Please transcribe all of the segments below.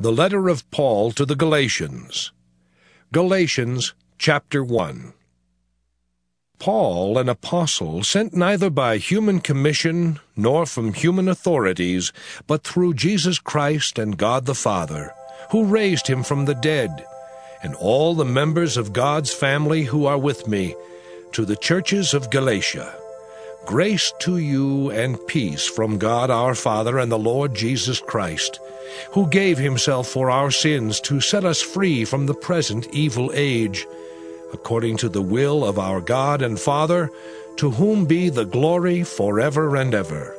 The letter of Paul to the Galatians. Galatians chapter 1. Paul, an apostle, sent neither by human commission nor from human authorities, but through Jesus Christ and God the Father, who raised him from the dead, and all the members of God's family who are with me, to the churches of Galatia. Grace to you and peace from God our Father and the Lord Jesus Christ, who gave himself for our sins to set us free from the present evil age, according to the will of our God and Father, to whom be the glory forever and ever.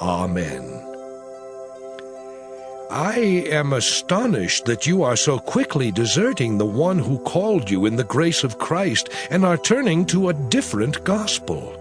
Amen. I am astonished that you are so quickly deserting the one who called you in the grace of Christ and are turning to a different gospel.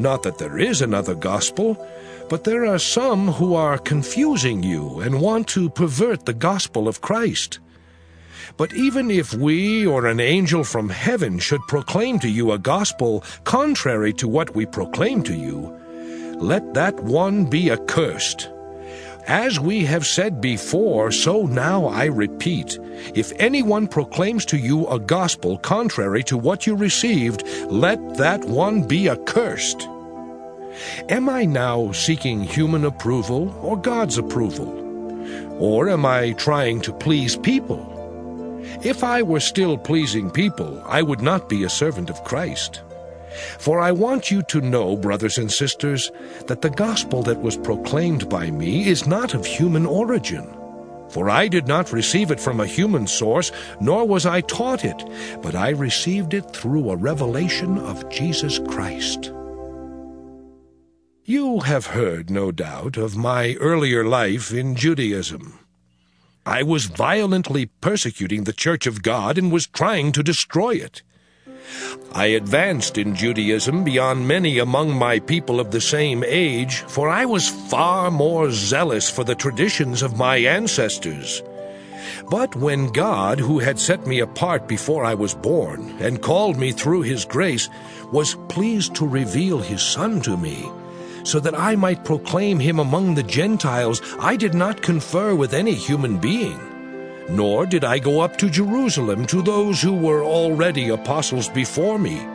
Not that there is another gospel, but there are some who are confusing you and want to pervert the gospel of Christ. But even if we or an angel from heaven should proclaim to you a gospel contrary to what we proclaim to you, let that one be accursed. As we have said before, so now I repeat if anyone proclaims to you a gospel contrary to what you received, let that one be accursed. Am I now seeking human approval or God's approval? Or am I trying to please people? If I were still pleasing people, I would not be a servant of Christ. For I want you to know, brothers and sisters, that the gospel that was proclaimed by me is not of human origin. For I did not receive it from a human source, nor was I taught it, but I received it through a revelation of Jesus Christ. You have heard, no doubt, of my earlier life in Judaism. I was violently persecuting the Church of God and was trying to destroy it. I advanced in Judaism beyond many among my people of the same age, for I was far more zealous for the traditions of my ancestors. But when God, who had set me apart before I was born, and called me through his grace, was pleased to reveal his Son to me, so that I might proclaim him among the Gentiles, I did not confer with any human being. Nor did I go up to Jerusalem to those who were already apostles before me.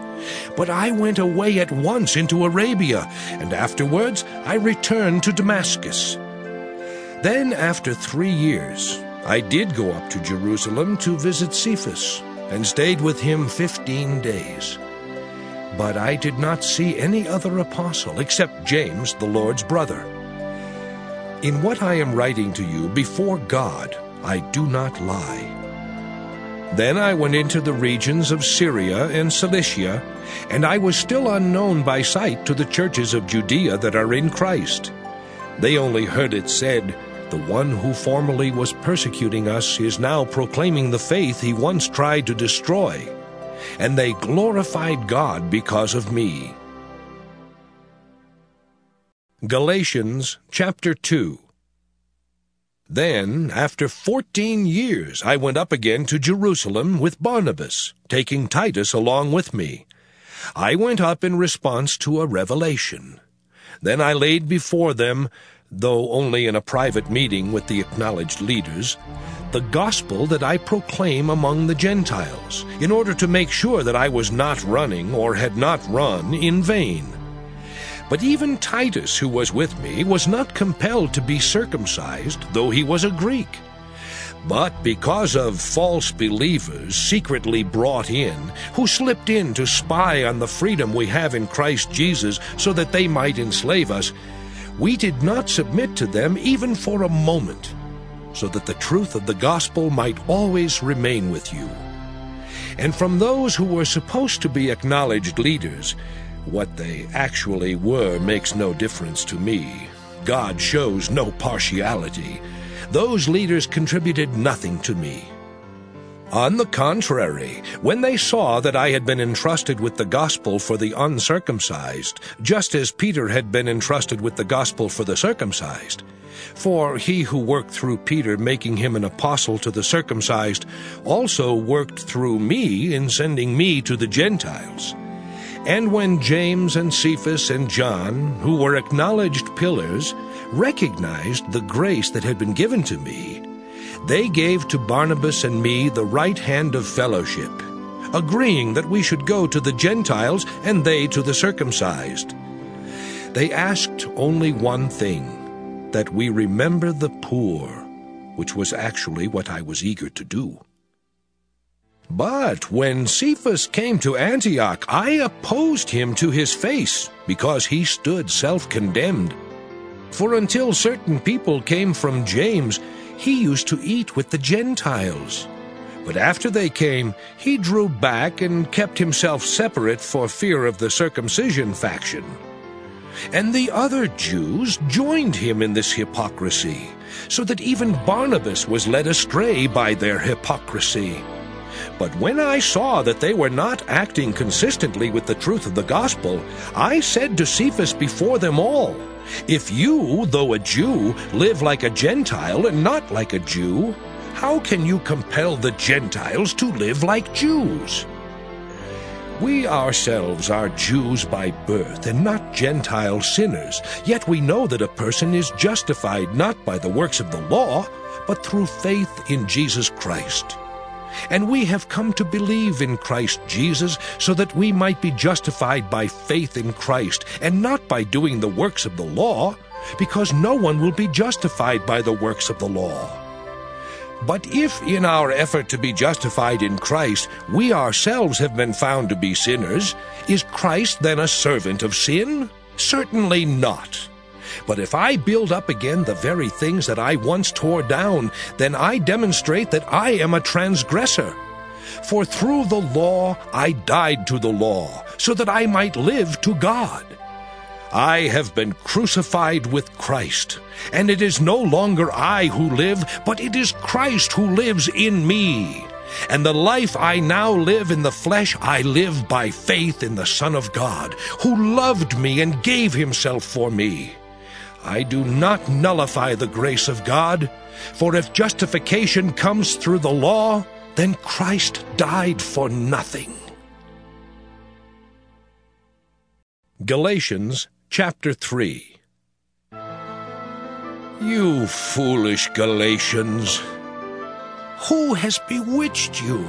But I went away at once into Arabia, and afterwards I returned to Damascus. Then, after three years, I did go up to Jerusalem to visit Cephas, and stayed with him fifteen days. But I did not see any other apostle except James, the Lord's brother. In what I am writing to you before God, I do not lie. Then I went into the regions of Syria and Cilicia, and I was still unknown by sight to the churches of Judea that are in Christ. They only heard it said, The one who formerly was persecuting us is now proclaiming the faith he once tried to destroy and they glorified God because of me. Galatians chapter 2 Then, after fourteen years, I went up again to Jerusalem with Barnabas, taking Titus along with me. I went up in response to a revelation. Then I laid before them, though only in a private meeting with the acknowledged leaders, the gospel that I proclaim among the Gentiles, in order to make sure that I was not running or had not run in vain. But even Titus, who was with me, was not compelled to be circumcised, though he was a Greek. But because of false believers secretly brought in, who slipped in to spy on the freedom we have in Christ Jesus so that they might enslave us, we did not submit to them even for a moment so that the truth of the gospel might always remain with you. And from those who were supposed to be acknowledged leaders, what they actually were makes no difference to me. God shows no partiality. Those leaders contributed nothing to me. On the contrary, when they saw that I had been entrusted with the gospel for the uncircumcised, just as Peter had been entrusted with the gospel for the circumcised, for he who worked through Peter, making him an apostle to the circumcised, also worked through me in sending me to the Gentiles. And when James and Cephas and John, who were acknowledged pillars, recognized the grace that had been given to me, they gave to Barnabas and me the right hand of fellowship, agreeing that we should go to the Gentiles and they to the circumcised. They asked only one thing that we remember the poor, which was actually what I was eager to do. But when Cephas came to Antioch, I opposed him to his face, because he stood self condemned. For until certain people came from James, he used to eat with the Gentiles. But after they came, he drew back and kept himself separate for fear of the circumcision faction. And the other Jews joined him in this hypocrisy, so that even Barnabas was led astray by their hypocrisy. But when I saw that they were not acting consistently with the truth of the gospel, I said to Cephas before them all, If you, though a Jew, live like a Gentile and not like a Jew, how can you compel the Gentiles to live like Jews? We ourselves are Jews by birth and not Gentile sinners, yet we know that a person is justified not by the works of the law, but through faith in Jesus Christ. And we have come to believe in Christ Jesus so that we might be justified by faith in Christ and not by doing the works of the law, because no one will be justified by the works of the law. But if in our effort to be justified in Christ we ourselves have been found to be sinners, is Christ then a servant of sin? Certainly not. But if I build up again the very things that I once tore down, then I demonstrate that I am a transgressor. For through the law I died to the law, so that I might live to God. I have been crucified with Christ, and it is no longer I who live, but it is Christ who lives in me. And the life I now live in the flesh, I live by faith in the Son of God, who loved me and gave himself for me. I do not nullify the grace of God, for if justification comes through the law, then Christ died for nothing. Galatians chapter 3 You foolish Galatians! Who has bewitched you?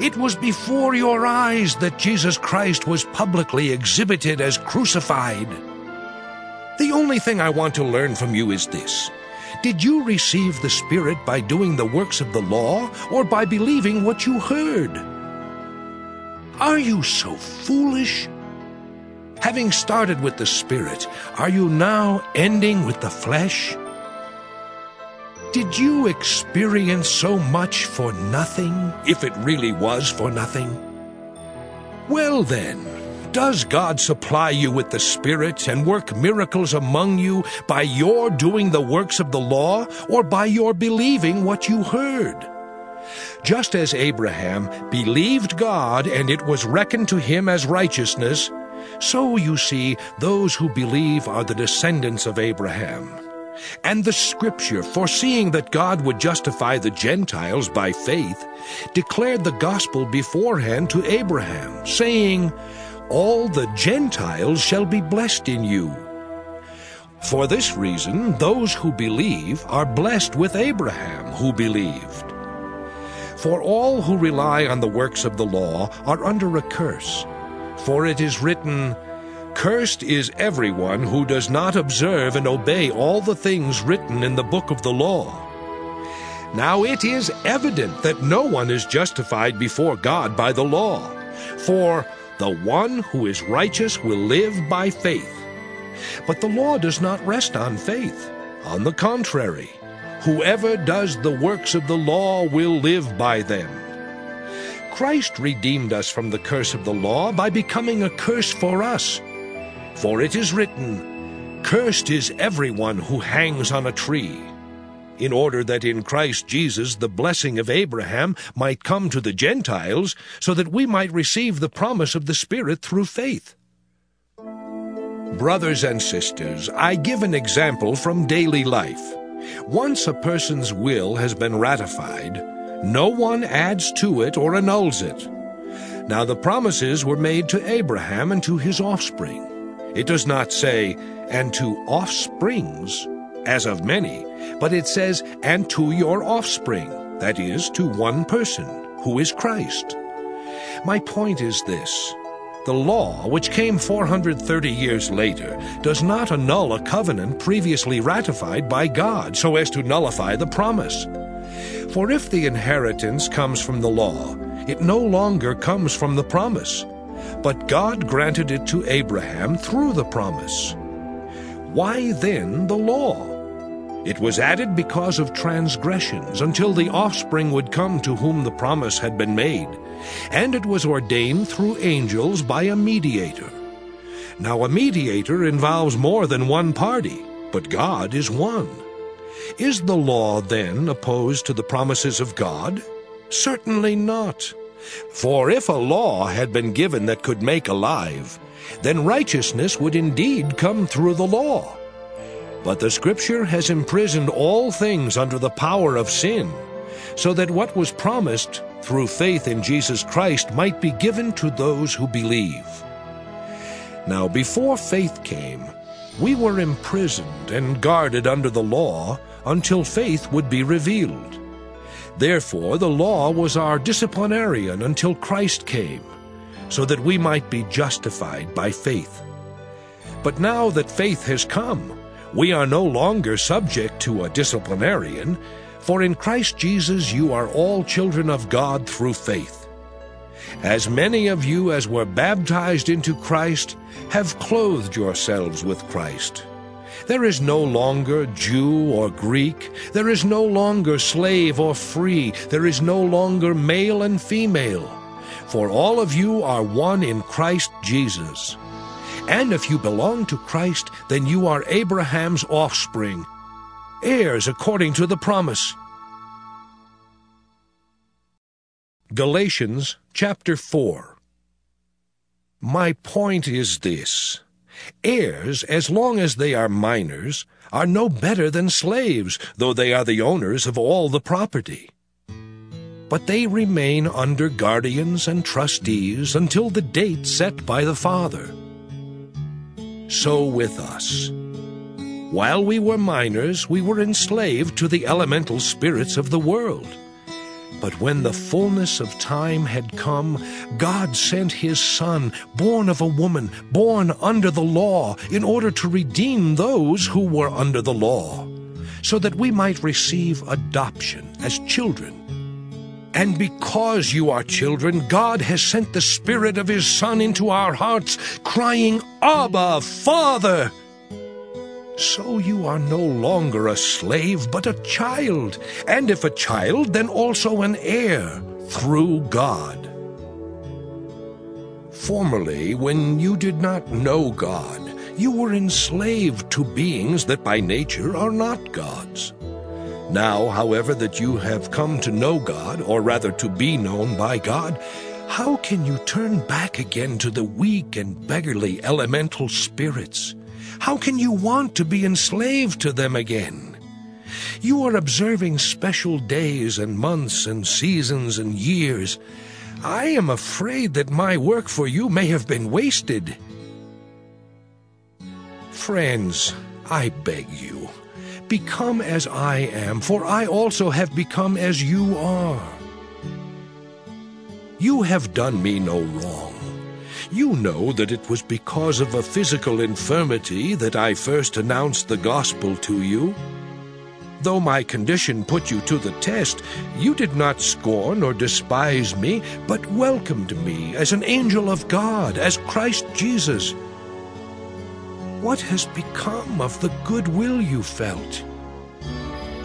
It was before your eyes that Jesus Christ was publicly exhibited as crucified. The only thing I want to learn from you is this. Did you receive the Spirit by doing the works of the law, or by believing what you heard? Are you so foolish? Having started with the Spirit, are you now ending with the flesh? Did you experience so much for nothing, if it really was for nothing? Well then, does God supply you with the Spirit and work miracles among you by your doing the works of the law, or by your believing what you heard? Just as Abraham believed God and it was reckoned to him as righteousness, so, you see, those who believe are the descendants of Abraham. And the Scripture, foreseeing that God would justify the Gentiles by faith, declared the gospel beforehand to Abraham, saying, All the Gentiles shall be blessed in you. For this reason, those who believe are blessed with Abraham, who believed. For all who rely on the works of the law are under a curse. For it is written, Cursed is everyone who does not observe and obey all the things written in the book of the law. Now it is evident that no one is justified before God by the law, for the one who is righteous will live by faith. But the law does not rest on faith. On the contrary, whoever does the works of the law will live by them. Christ redeemed us from the curse of the law by becoming a curse for us. For it is written, Cursed is everyone who hangs on a tree, in order that in Christ Jesus the blessing of Abraham might come to the Gentiles, so that we might receive the promise of the Spirit through faith. Brothers and sisters, I give an example from daily life. Once a person's will has been ratified, no one adds to it or annuls it. Now the promises were made to Abraham and to his offspring. It does not say, and to offsprings, as of many, but it says, and to your offspring, that is, to one person, who is Christ. My point is this. The law, which came 430 years later, does not annul a covenant previously ratified by God so as to nullify the promise. For if the inheritance comes from the law, it no longer comes from the promise, but God granted it to Abraham through the promise. Why then the law? It was added because of transgressions until the offspring would come to whom the promise had been made, and it was ordained through angels by a mediator. Now a mediator involves more than one party, but God is one. Is the law then opposed to the promises of God? Certainly not. For if a law had been given that could make alive, then righteousness would indeed come through the law. But the Scripture has imprisoned all things under the power of sin, so that what was promised through faith in Jesus Christ might be given to those who believe. Now, before faith came, we were imprisoned and guarded under the law until faith would be revealed. Therefore, the law was our disciplinarian until Christ came, so that we might be justified by faith. But now that faith has come, we are no longer subject to a disciplinarian, for in Christ Jesus you are all children of God through faith. As many of you as were baptized into Christ have clothed yourselves with Christ. There is no longer Jew or Greek. There is no longer slave or free. There is no longer male and female. For all of you are one in Christ Jesus. And if you belong to Christ, then you are Abraham's offspring, heirs according to the promise. Galatians chapter 4 My point is this. Heirs, as long as they are minors, are no better than slaves, though they are the owners of all the property. But they remain under guardians and trustees until the date set by the father so with us. While we were minors, we were enslaved to the elemental spirits of the world. But when the fullness of time had come, God sent his Son, born of a woman, born under the law, in order to redeem those who were under the law, so that we might receive adoption as children. And because you are children, God has sent the Spirit of His Son into our hearts, crying, Abba, Father! So you are no longer a slave, but a child, and if a child, then also an heir, through God. Formerly, when you did not know God, you were enslaved to beings that by nature are not gods. Now, however, that you have come to know God, or rather to be known by God, how can you turn back again to the weak and beggarly elemental spirits? How can you want to be enslaved to them again? You are observing special days and months and seasons and years. I am afraid that my work for you may have been wasted. Friends, I beg you, Become as I am, for I also have become as you are. You have done me no wrong. You know that it was because of a physical infirmity that I first announced the gospel to you. Though my condition put you to the test, you did not scorn or despise me, but welcomed me as an angel of God, as Christ Jesus. What has become of the goodwill you felt?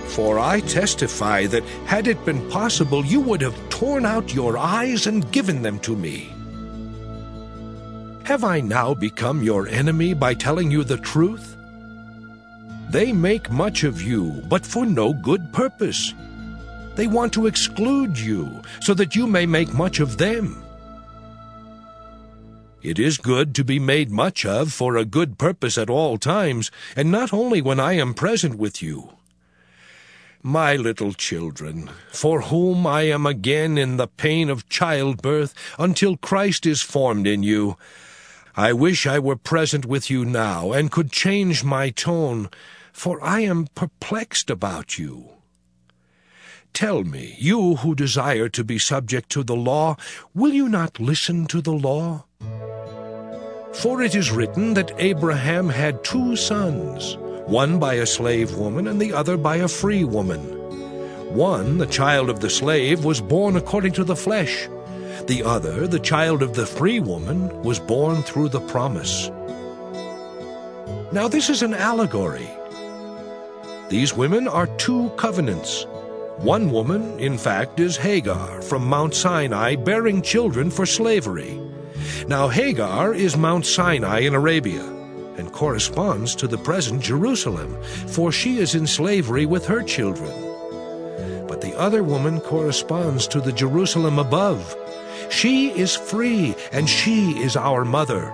For I testify that had it been possible, you would have torn out your eyes and given them to me. Have I now become your enemy by telling you the truth? They make much of you, but for no good purpose. They want to exclude you, so that you may make much of them. It is good to be made much of for a good purpose at all times, and not only when I am present with you. My little children, for whom I am again in the pain of childbirth until Christ is formed in you, I wish I were present with you now and could change my tone, for I am perplexed about you. Tell me, you who desire to be subject to the law, will you not listen to the law? For it is written that Abraham had two sons, one by a slave woman and the other by a free woman. One, the child of the slave, was born according to the flesh. The other, the child of the free woman, was born through the promise. Now this is an allegory. These women are two covenants. One woman, in fact, is Hagar from Mount Sinai bearing children for slavery. Now Hagar is Mount Sinai in Arabia and corresponds to the present Jerusalem, for she is in slavery with her children. But the other woman corresponds to the Jerusalem above. She is free, and she is our mother.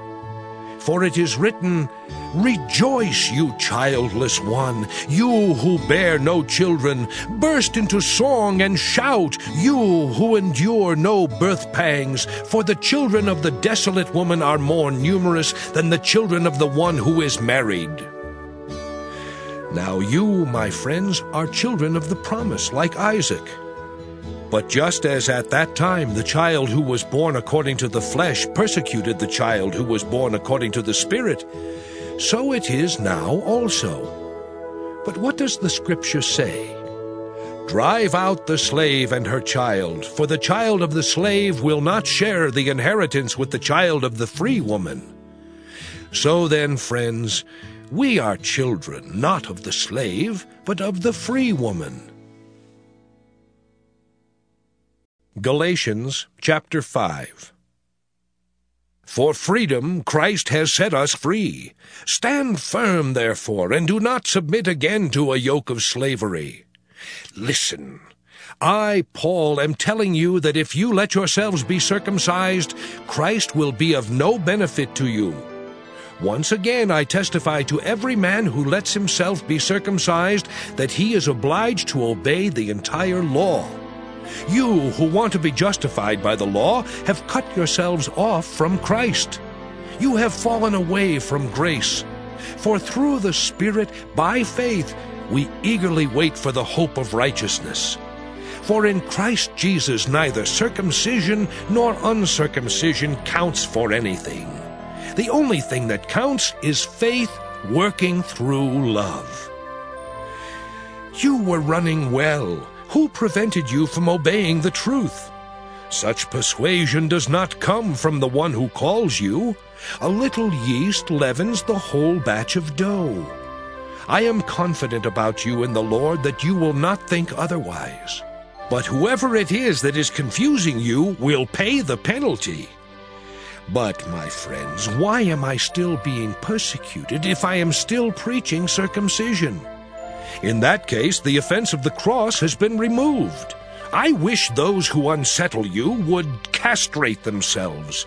For it is written, Rejoice, you childless one, you who bear no children. Burst into song and shout, you who endure no birth pangs. For the children of the desolate woman are more numerous than the children of the one who is married. Now you, my friends, are children of the promise, like Isaac. But just as at that time the child who was born according to the flesh persecuted the child who was born according to the Spirit, so it is now also. But what does the Scripture say? Drive out the slave and her child, for the child of the slave will not share the inheritance with the child of the free woman. So then, friends, we are children not of the slave, but of the free woman. Galatians chapter 5 For freedom Christ has set us free. Stand firm, therefore, and do not submit again to a yoke of slavery. Listen. I, Paul, am telling you that if you let yourselves be circumcised, Christ will be of no benefit to you. Once again I testify to every man who lets himself be circumcised that he is obliged to obey the entire law. You who want to be justified by the law have cut yourselves off from Christ. You have fallen away from grace. For through the Spirit, by faith, we eagerly wait for the hope of righteousness. For in Christ Jesus neither circumcision nor uncircumcision counts for anything. The only thing that counts is faith working through love. You were running well. Who prevented you from obeying the truth? Such persuasion does not come from the one who calls you. A little yeast leavens the whole batch of dough. I am confident about you in the Lord that you will not think otherwise. But whoever it is that is confusing you will pay the penalty. But, my friends, why am I still being persecuted if I am still preaching circumcision? In that case, the offense of the cross has been removed. I wish those who unsettle you would castrate themselves.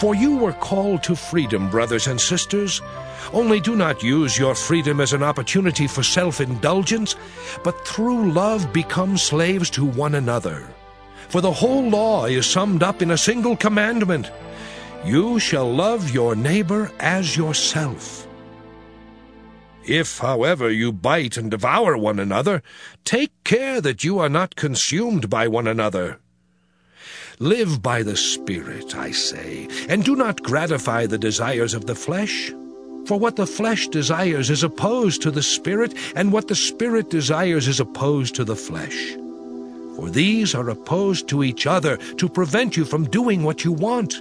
For you were called to freedom, brothers and sisters. Only do not use your freedom as an opportunity for self-indulgence, but through love become slaves to one another. For the whole law is summed up in a single commandment. You shall love your neighbor as yourself. If, however, you bite and devour one another, take care that you are not consumed by one another. Live by the Spirit, I say, and do not gratify the desires of the flesh. For what the flesh desires is opposed to the Spirit, and what the Spirit desires is opposed to the flesh. For these are opposed to each other to prevent you from doing what you want.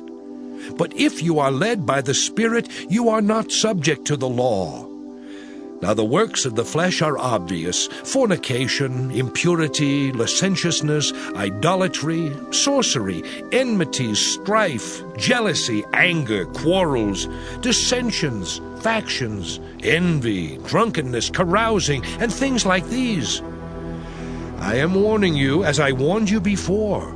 But if you are led by the Spirit, you are not subject to the law. Now the works of the flesh are obvious fornication, impurity, licentiousness, idolatry, sorcery, enmities, strife, jealousy, anger, quarrels, dissensions, factions, envy, drunkenness, carousing, and things like these. I am warning you, as I warned you before,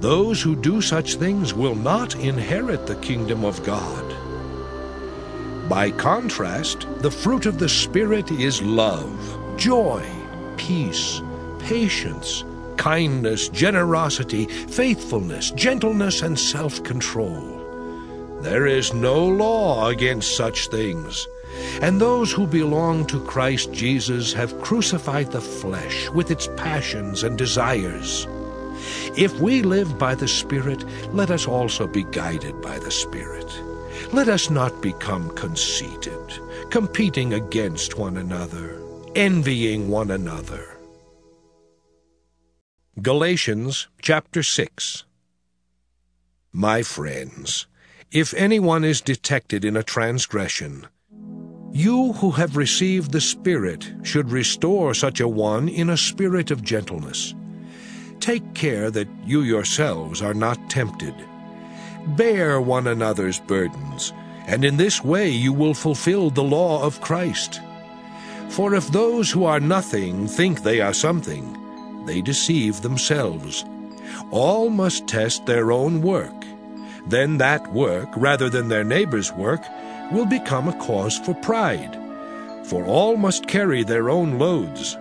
those who do such things will not inherit the kingdom of God. By contrast, the fruit of the Spirit is love, joy, peace, patience, kindness, generosity, faithfulness, gentleness, and self-control. There is no law against such things. And those who belong to Christ Jesus have crucified the flesh with its passions and desires. If we live by the Spirit, let us also be guided by the Spirit. Let us not become conceited, competing against one another, envying one another. Galatians chapter 6 My friends, if anyone is detected in a transgression, you who have received the Spirit should restore such a one in a spirit of gentleness. Take care that you yourselves are not tempted. Bear one another's burdens, and in this way you will fulfill the law of Christ. For if those who are nothing think they are something, they deceive themselves. All must test their own work. Then that work, rather than their neighbor's work, will become a cause for pride. For all must carry their own loads.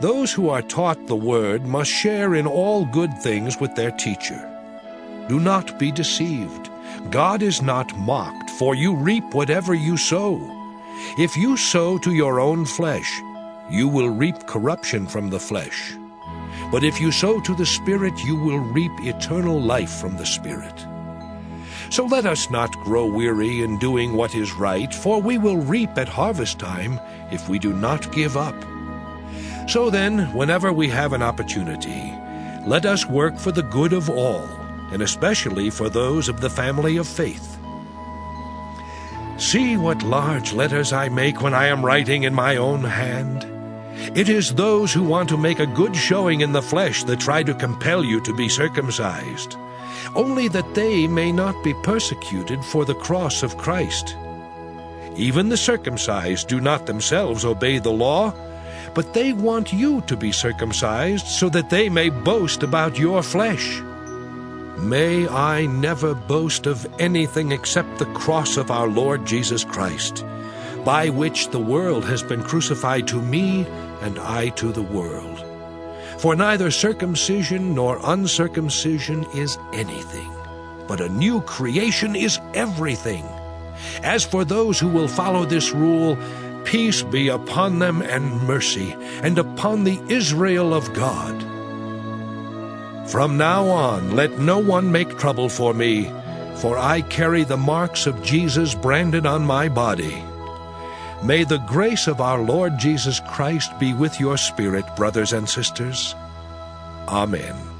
Those who are taught the word must share in all good things with their teacher. Do not be deceived. God is not mocked, for you reap whatever you sow. If you sow to your own flesh, you will reap corruption from the flesh. But if you sow to the Spirit, you will reap eternal life from the Spirit. So let us not grow weary in doing what is right, for we will reap at harvest time if we do not give up. So then, whenever we have an opportunity, let us work for the good of all, and especially for those of the family of faith. See what large letters I make when I am writing in my own hand. It is those who want to make a good showing in the flesh that try to compel you to be circumcised, only that they may not be persecuted for the cross of Christ. Even the circumcised do not themselves obey the law, but they want you to be circumcised so that they may boast about your flesh. May I never boast of anything except the cross of our Lord Jesus Christ, by which the world has been crucified to me and I to the world. For neither circumcision nor uncircumcision is anything, but a new creation is everything. As for those who will follow this rule, peace be upon them and mercy, and upon the Israel of God. From now on, let no one make trouble for me, for I carry the marks of Jesus branded on my body. May the grace of our Lord Jesus Christ be with your spirit, brothers and sisters. Amen.